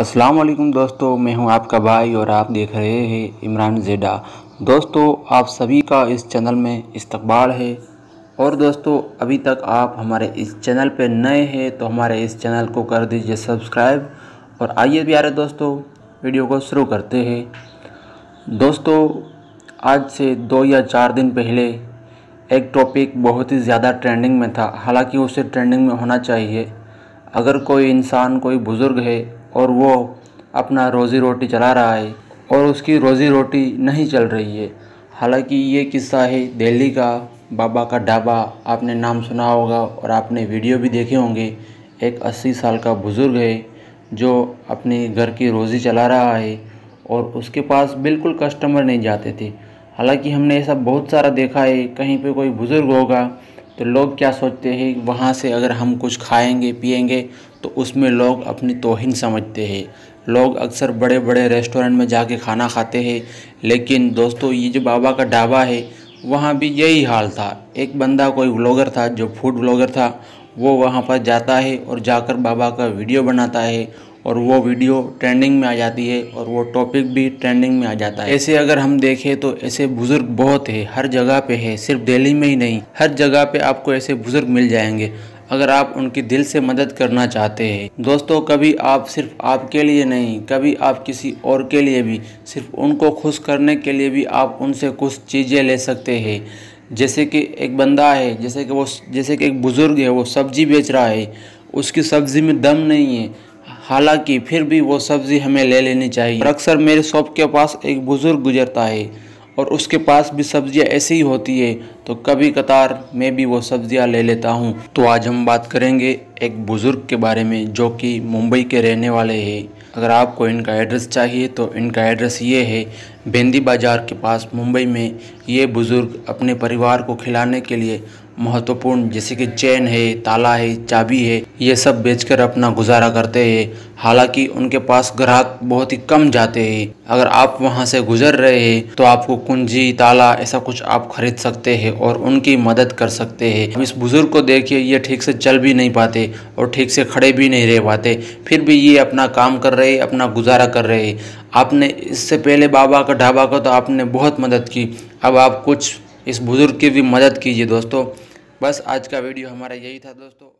अस्सलाम वालेकुम दोस्तों, मैं हूँ आपका भाई और आप देख रहे हैं इमरान जेडा। दोस्तों, आप सभी का इस चैनल में इस्तकबाल है। और दोस्तों, अभी तक आप हमारे इस चैनल पर नए हैं तो हमारे इस चैनल को कर दीजिए सब्सक्राइब। और आइए प्यारे दोस्तों, वीडियो को शुरू करते हैं। दोस्तों, आज से दो या चार दिन पहले एक टॉपिक बहुत ही ज़्यादा ट्रेंडिंग में था। हालाँकि उसे ट्रेंडिंग में होना चाहिए। अगर कोई इंसान, कोई बुज़ुर्ग है और वो अपना रोज़ी रोटी चला रहा है और उसकी रोज़ी रोटी नहीं चल रही है। हालाँकि ये किस्सा है दिल्ली का, बाबा का ढाबा, आपने नाम सुना होगा और आपने वीडियो भी देखे होंगे। एक 80 साल का बुज़ुर्ग है जो अपने घर की रोज़ी चला रहा है और उसके पास बिल्कुल कस्टमर नहीं जाते थे। हालाँकि हमने ऐसा बहुत सारा देखा है, कहीं पे कोई बुज़ुर्ग होगा तो लोग क्या सोचते हैं, वहाँ से अगर हम कुछ खाएँगे, पिएँगे तो उसमें लोग अपनी तोहिन समझते हैं। लोग अक्सर बड़े बड़े रेस्टोरेंट में जाके खाना खाते हैं, लेकिन दोस्तों, ये जो बाबा का ढाबा है, वहाँ भी यही हाल था। एक बंदा कोई व्लॉगर था, जो फ़ूड व्लॉगर था, वो वहाँ पर जाता है और जाकर बाबा का वीडियो बनाता है और वो वीडियो ट्रेंडिंग में आ जाती है और वो टॉपिक भी ट्रेंडिंग में आ जाता है। ऐसे अगर हम देखें तो ऐसे बुज़ुर्ग बहुत है, हर जगह पे है, सिर्फ़ दिल्ली में ही नहीं, हर जगह पे आपको ऐसे बुज़ुर्ग मिल जाएँगे। अगर आप उनकी दिल से मदद करना चाहते हैं, दोस्तों, कभी आप सिर्फ़ आपके लिए नहीं, कभी आप किसी और के लिए भी, सिर्फ़ उनको खुश करने के लिए भी आप उनसे कुछ चीज़ें ले सकते हैं। जैसे कि एक बंदा है, जैसे कि वो, जैसे कि एक बुज़ुर्ग है, वो सब्ज़ी बेच रहा है, उसकी सब्ज़ी में दम नहीं है हालाँकि फिर भी वो सब्ज़ी हमें ले लेनी चाहिए। अक्सर मेरे शॉप के पास एक बुज़ुर्ग गुजरता है और उसके पास भी सब्ज़ियाँ ऐसी ही होती है तो कभी कतार मैं भी वो सब्ज़ियाँ ले लेता हूँ। तो आज हम बात करेंगे एक बुज़ुर्ग के बारे में, जो कि मुंबई के रहने वाले हैं। अगर आपको इनका एड्रेस चाहिए तो इनका एड्रेस ये है, बेंदी बाज़ार के पास मुंबई में ये बुज़ुर्ग अपने परिवार को खिलाने के लिए महत्वपूर्ण, जैसे कि चैन है, ताला है, चाबी है, ये सब बेचकर अपना गुजारा करते हैं। हालाँकि उनके पास ग्राहक बहुत ही कम जाते हैं। अगर आप वहाँ से गुजर रहे हैं तो आपको कुंजी, ताला ऐसा कुछ आप खरीद सकते हैं और उनकी मदद कर सकते हैं। इस बुज़ुर्ग को देखिए, ये ठीक से चल भी नहीं पाते और ठीक से खड़े भी नहीं रह पाते। फिर भी ये अपना काम कर रहे, अपना गुजारा कर रहे आपने इससे पहले बाबा का ढाबा का तो आपने बहुत मदद की। अब आप कुछ इस बुज़ुर्ग की भी मदद कीजिए दोस्तों। बस आज का वीडियो हमारा यही था दोस्तों।